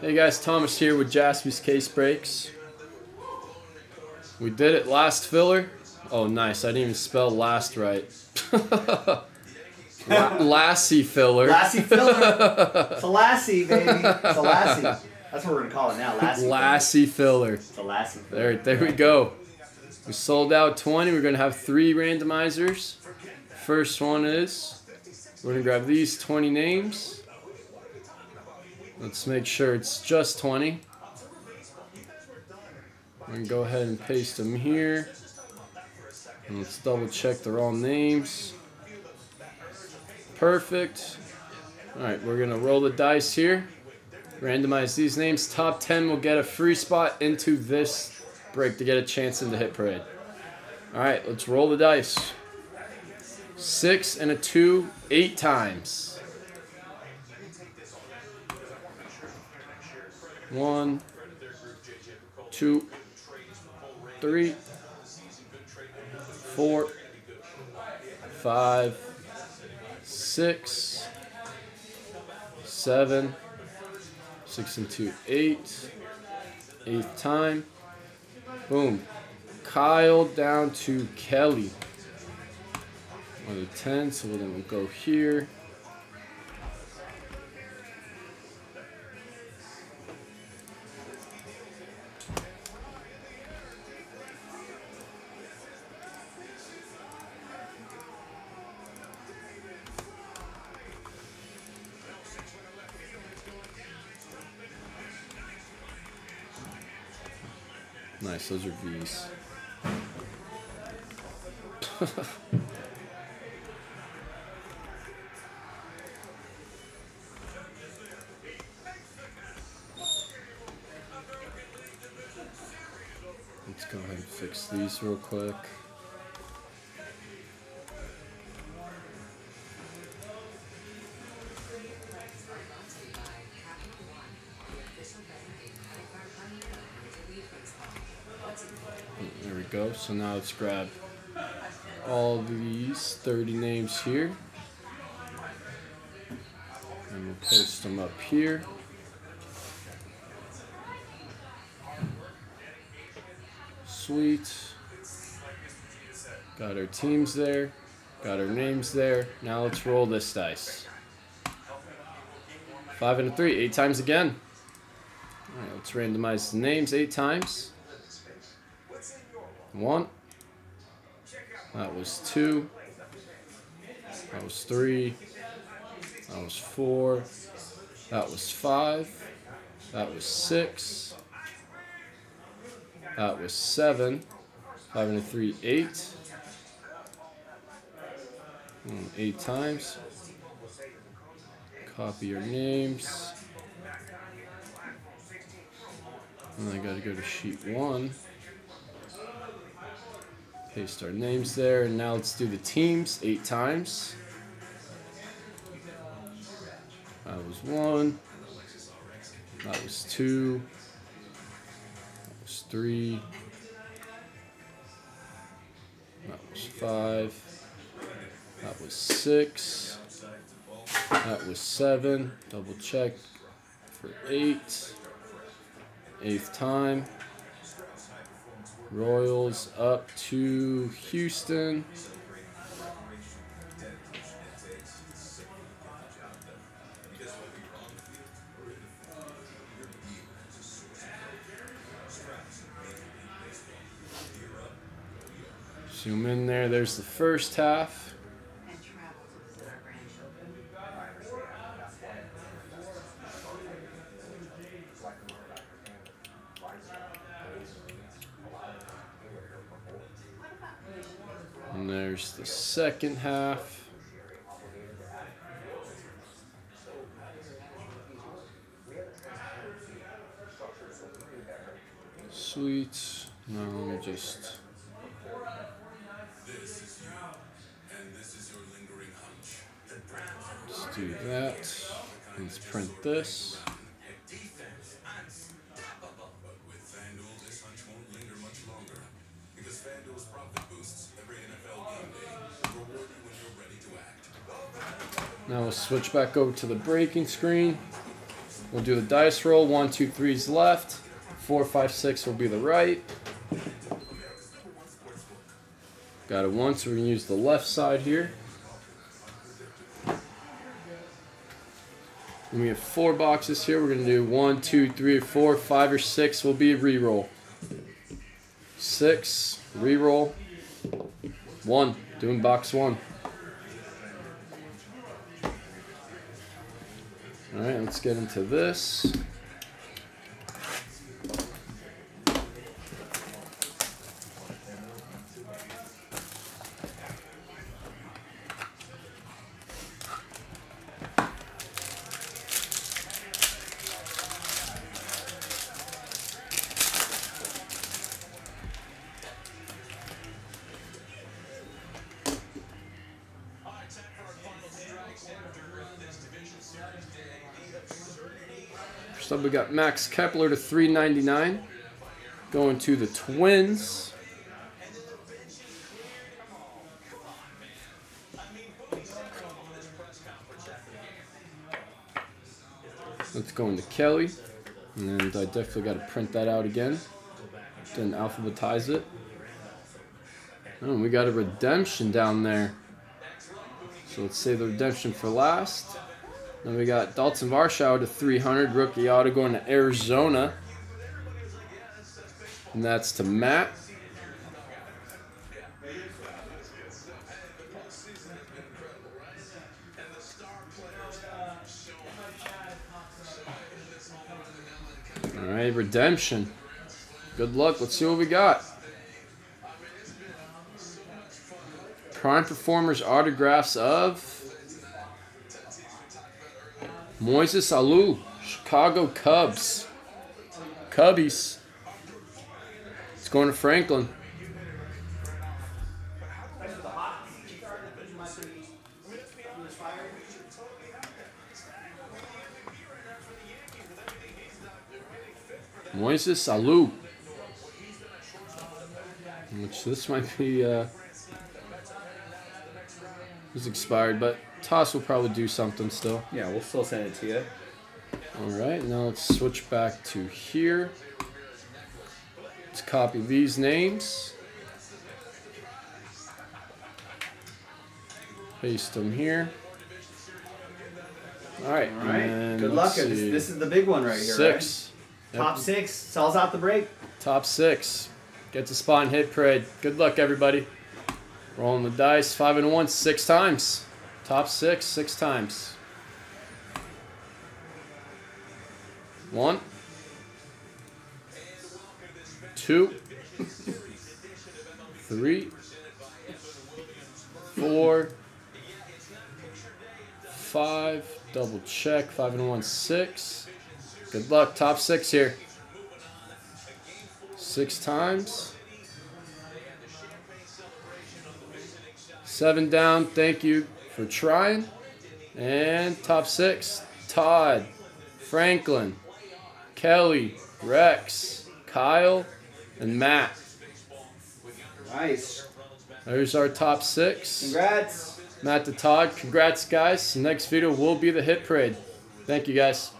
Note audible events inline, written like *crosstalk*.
Hey guys, Thomas here with Jaspy's Case Breaks. We did it last filler. Oh, nice. I didn't even spell last right. *laughs* La Lassie filler. Lassie filler. *laughs* it's a lassie, baby. It's a lassie. That's what we're gonna call it now. Lassie. Lassie filler. It's a lassie. There, there we go. We sold out 20. We're gonna have three randomizers. First one is we're gonna grab these 20 names. Let's make sure it's just 20. We're gonna go ahead and paste them here. And let's double check they're all names. Perfect. Alright, we're gonna roll the dice here. Randomize these names. Top 10 will get a free spot into this break to get a chance in the hit parade. Alright, let's roll the dice. Six and a two, eight times. One, two, three, four, five, six, seven, six and two, eight, eighth time. Boom. Kyle down to Kelly. Another 10, so then we'll go here. Nice, those are V's. *laughs* Let's go ahead and fix these real quick. Go. So now let's grab all these 30 names here. And we'll post them up here. Sweet. Got our teams there. Got our names there. Now let's roll this dice. Five and a three. Eight times again. Alright, let's randomize the names eight times. One. That was two. That was three. That was four. That was five. That was six. That was seven. Five and a three, eight. Mm, Eight times. Copy your names. And I gotta go to sheet one. Paste our names there, and now let's do the teams eight times. That was one. That was two. That was three. That was five. That was six. That was seven. Double check for eight. Eighth time. Royals up to Houston. Zoom in there. There's the first half. There's the second half. Sweet. Now let me just. Let's do that. Let's print this. Now we'll switch back over to the breaking screen. We'll do the dice roll. One, two, three's left. Four, five, six will be the right. Got it once. We're going to use the left side here. And we have four boxes here. We're going to do one, two, three, four, five, or six will be a re-roll. Six, re-roll. One, doing box one. All right, let's get into this. Up, we got Max Kepler to 399. Going to the Twins. Let's go into Kelly. And I definitely got to print that out again. Then alphabetize it. Oh, we got a redemption down there. So let's save the redemption for last. Then we got Daulton Varsho to 300, rookie auto going to Arizona. And that's to Matt. All right, redemption. Good luck. Let's see what we got. Prime Performers autographs of Moises Alou, Chicago Cubs. Cubbies. It's going to Franklin. Moises Alou. Which this might be uh is expired, but Topps will probably do something still. Yeah, we'll still send it to you. Alright, now let's switch back to here. Let's copy these names. Paste them here. All right. and Good luck. This, this is the big one right here. Six. Right? Top six sells out the break. Top six. Get to spawn hit parade. Good luck, everybody. Rolling the dice. Five and one, six times. Top six, six times. One. Two. Three. Four. Five. Double check. Five and one, six. Good luck. Top six here. Six times. Seven down. Thank you for trying. And top six. Todd, Franklin, Kelly, Rex, Kyle, and Matt. Nice. There's our top six. Congrats. Matt to Todd. Congrats, guys. Next video will be the hit parade. Thank you, guys.